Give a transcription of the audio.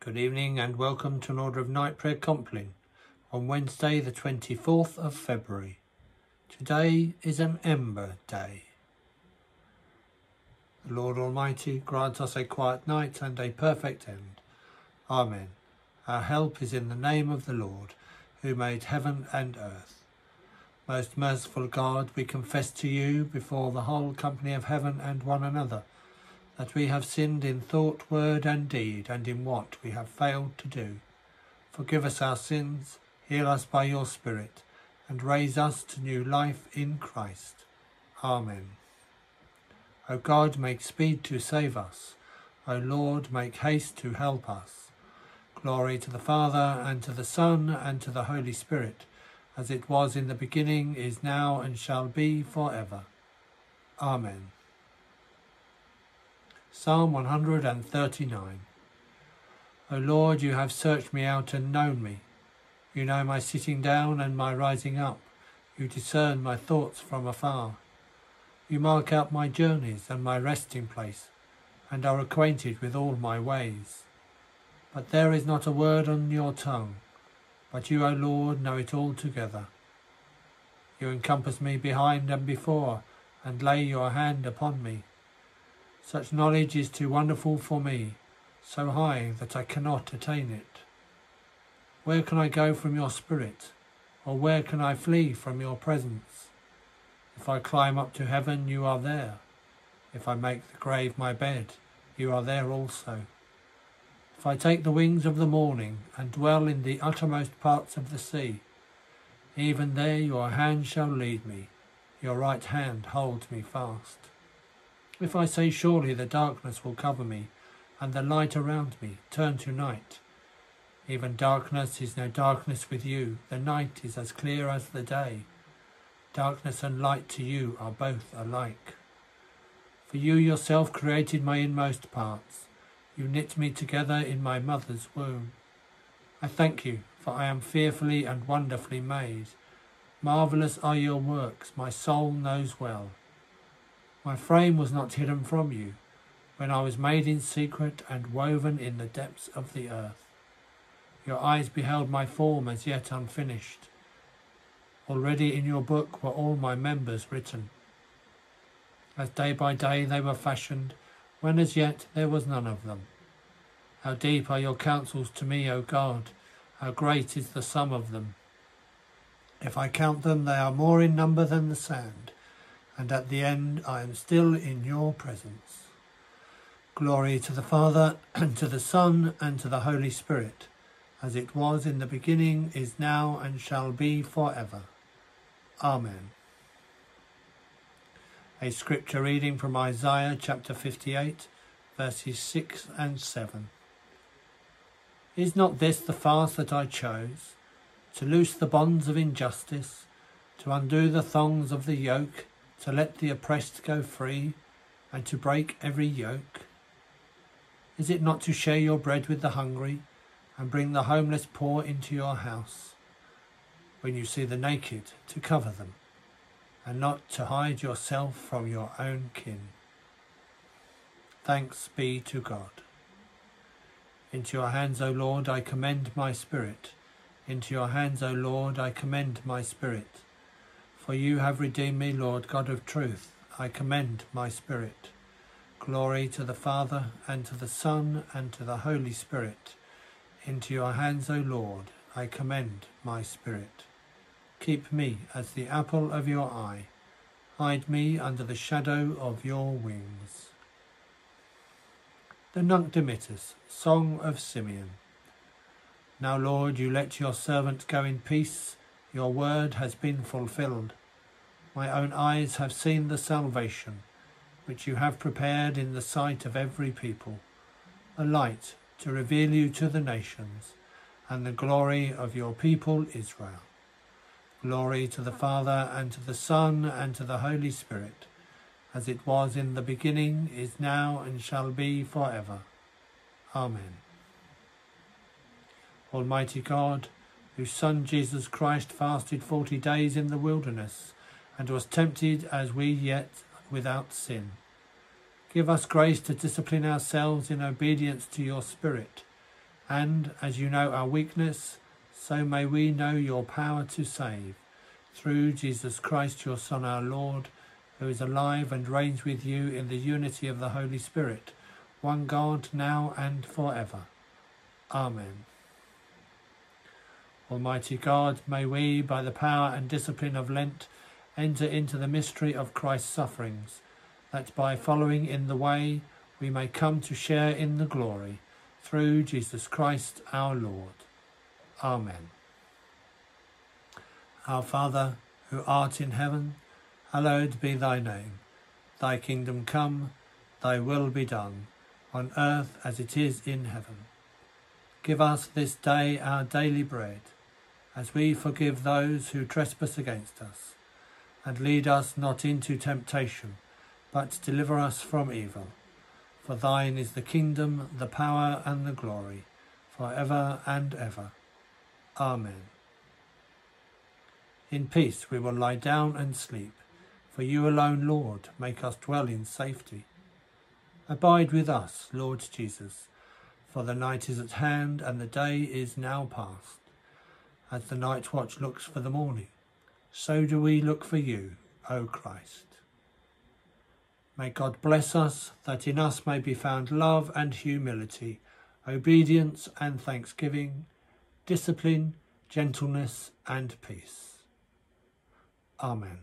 Good evening and welcome to an Order of Night Prayer Compline on Wednesday, the 24th of February. Today is an Ember Day. The Lord Almighty grant us a quiet night and a perfect end. Amen. Our help is in the name of the Lord, who made heaven and earth. Most merciful God, we confess to you before the whole company of heaven and one another that we have sinned in thought, word, and deed, and in what we have failed to do. Forgive us our sins, heal us by your Spirit, and raise us to new life in Christ. Amen. O God, make speed to save us. O Lord, make haste to help us. Glory to the Father, and to the Son, and to the Holy Spirit, as it was in the beginning, is now, and shall be for ever. Amen. Psalm 139 O Lord, you have searched me out and known me. You know my sitting down and my rising up. You discern my thoughts from afar. You mark out my journeys and my resting place, and are acquainted with all my ways. But there is not a word on your tongue, but you, O Lord, know it all together. You encompass me behind and before, and lay your hand upon me. Such knowledge is too wonderful for me, so high that I cannot attain it. Where can I go from your spirit, or where can I flee from your presence? If I climb up to heaven, you are there. If I make the grave my bed, you are there also. If I take the wings of the morning and dwell in the uttermost parts of the sea, even there your hand shall lead me, your right hand holds me fast. If I say, Surely the darkness will cover me, and the light around me turn to night. Even darkness is no darkness with you, the night is as clear as the day. Darkness and light to you are both alike. For you yourself created my inmost parts. You knit me together in my mother's womb. I thank you, for I am fearfully and wonderfully made. Marvellous are your works, my soul knows well. My frame was not hidden from you, when I was made in secret and woven in the depths of the earth. Your eyes beheld my form as yet unfinished. Already in your book were all my members written. As day by day they were fashioned, when as yet there was none of them. How deep are your counsels to me, O God! How great is the sum of them! If I count them, they are more in number than the sand and at the end I am still in your presence. Glory to the Father, and to the Son, and to the Holy Spirit, as it was in the beginning, is now, and shall be for ever. Amen. A scripture reading from Isaiah chapter 58, verses 6 and 7. Is not this the fast that I chose? To loose the bonds of injustice, to undo the thongs of the yoke, to let the oppressed go free, and to break every yoke? Is it not to share your bread with the hungry, and bring the homeless poor into your house? When you see the naked, to cover them, and not to hide yourself from your own kin. Thanks be to God. Into your hands, O Lord, I commend my spirit. Into your hands, O Lord, I commend my spirit. For you have redeemed me, Lord God of truth. I commend my spirit. Glory to the Father, and to the Son, and to the Holy Spirit. Into your hands, O Lord, I commend my spirit. Keep me as the apple of your eye. Hide me under the shadow of your wings. The Nunc Dimittis, Song of Simeon. Now, Lord, you let your servant go in peace. Your word has been fulfilled. My own eyes have seen the salvation which you have prepared in the sight of every people, a light to reveal you to the nations, and the glory of your people Israel. Glory to the Father, and to the Son, and to the Holy Spirit, as it was in the beginning, is now, and shall be for ever. Amen. Almighty God, whose Son Jesus Christ fasted forty days in the wilderness, and was tempted as we yet without sin. Give us grace to discipline ourselves in obedience to your Spirit, And as you know our weakness, so may we know your power to save. Through Jesus Christ, your Son, our Lord, who is alive and reigns with you in the unity of the Holy Spirit, one God, now and forever. Amen. Almighty God, may we, by the power and discipline of Lent, enter into the mystery of Christ's sufferings, that by following in the way we may come to share in the glory, through Jesus Christ our Lord. Amen. Our Father, who art in heaven, hallowed be thy name. Thy kingdom come, thy will be done, on earth as it is in heaven. Give us this day our daily bread as we forgive those who trespass against us. And lead us not into temptation, but deliver us from evil. For thine is the kingdom, the power, and the glory, for ever and ever. Amen. In peace we will lie down and sleep, for you alone, Lord, make us dwell in safety. Abide with us, Lord Jesus, for the night is at hand and the day is now past as the night watch looks for the morning, so do we look for you, O Christ. May God bless us, that in us may be found love and humility, obedience and thanksgiving, discipline, gentleness and peace. Amen.